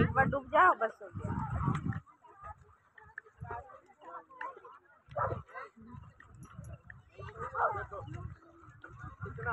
एक बार डूब जाओ बस हो गया। इतना